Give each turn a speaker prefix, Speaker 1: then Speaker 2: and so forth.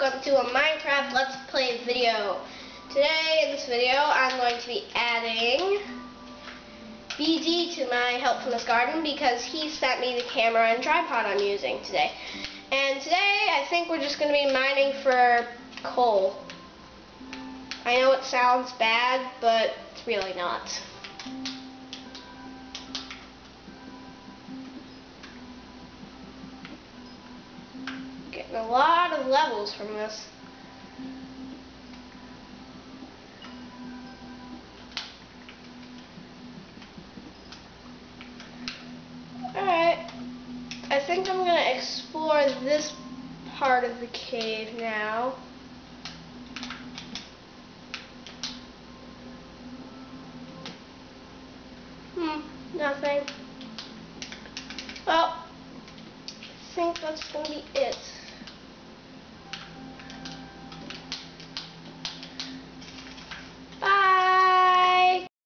Speaker 1: welcome to a Minecraft Let's Play video. Today in this video I'm going to be adding BD to my Helpfulness Garden because he sent me the camera and tripod I'm using today. And today I think we're just going to be mining for coal. I know it sounds bad, but it's really not. Getting a lot of levels from this. Alright. I think I'm going to explore this part of the cave now. Hmm, nothing. Well, I think that's going to be it.